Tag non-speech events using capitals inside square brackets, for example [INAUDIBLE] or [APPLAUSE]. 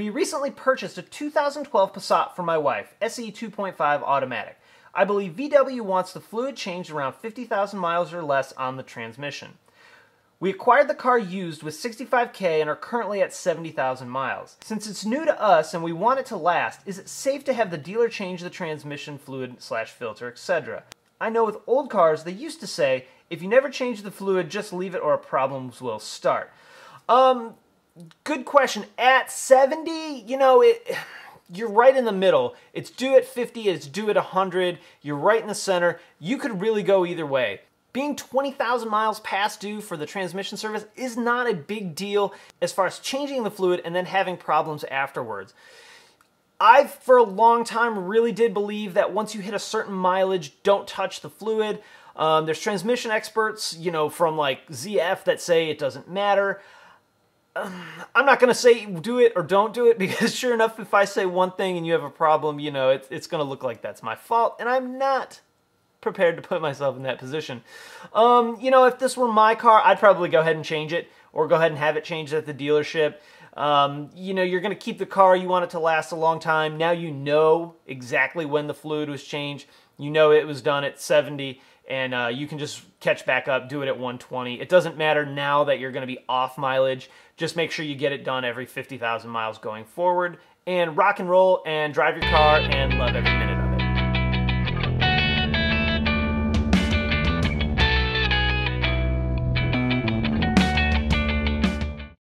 We recently purchased a 2012 Passat for my wife, SE 2.5 automatic. I believe VW wants the fluid changed around 50,000 miles or less on the transmission. We acquired the car used with 65k and are currently at 70,000 miles. Since it's new to us and we want it to last, is it safe to have the dealer change the transmission fluid slash filter, etc.? I know with old cars, they used to say, if you never change the fluid, just leave it or problems will start. Um, good question. At 70, you know, it you're right in the middle. It's due at 50, it's due at 100. You're right in the center. You could really go either way. Being 20,000 miles past due for the transmission service is not a big deal as far as changing the fluid and then having problems afterwards. I, for a long time, really did believe that once you hit a certain mileage, don't touch the fluid. Um, there's transmission experts, you know, from like ZF that say it doesn't matter. I'm not going to say do it or don't do it [LAUGHS] because sure enough, if I say one thing and you have a problem, you know, it's, it's going to look like that's my fault. And I'm not prepared to put myself in that position. Um, you know, if this were my car, I'd probably go ahead and change it or go ahead and have it changed at the dealership. Um, you know, you're going to keep the car, you want it to last a long time. Now you know exactly when the fluid was changed. You know it was done at 70 and uh, you can just catch back up, do it at 120. It doesn't matter now that you're going to be off mileage. Just make sure you get it done every 50,000 miles going forward and rock and roll and drive your car and love every minute